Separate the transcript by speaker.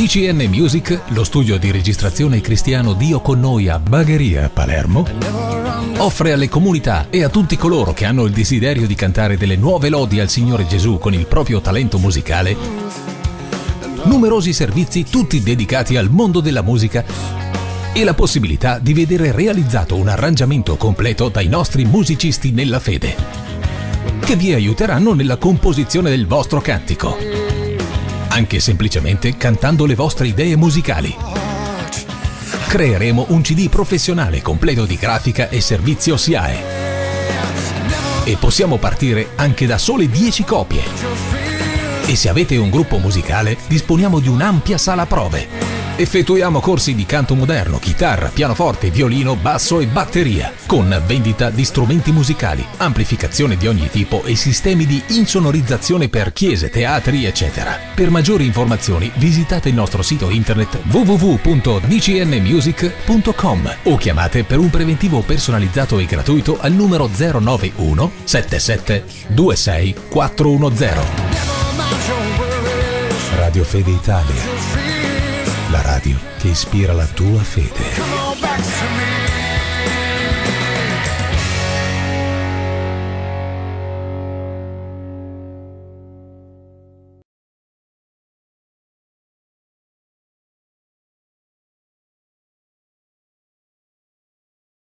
Speaker 1: DCN Music, lo studio di registrazione cristiano Dio con noi a Bagheria, Palermo, offre alle comunità e a tutti coloro che hanno il desiderio di cantare delle nuove lodi al Signore Gesù con il proprio talento musicale numerosi servizi tutti dedicati al mondo della musica e la possibilità di vedere realizzato un arrangiamento completo dai nostri musicisti nella fede, che vi aiuteranno nella composizione del vostro cantico, anche semplicemente cantando le vostre idee musicali. Creeremo un CD professionale completo di grafica e servizio SIAE. E possiamo partire anche da sole 10 copie. E se avete un gruppo musicale, disponiamo di un'ampia sala prove. Effettuiamo corsi di canto moderno, chitarra, pianoforte, violino, basso e batteria, con vendita di strumenti musicali, amplificazione di ogni tipo e sistemi di insonorizzazione per chiese, teatri, eccetera. Per maggiori informazioni visitate il nostro sito internet www.dcnmusic.com o chiamate per un preventivo personalizzato e gratuito al numero 091 77 26 410. Radio Fede Italia la radio che ispira la tua fede.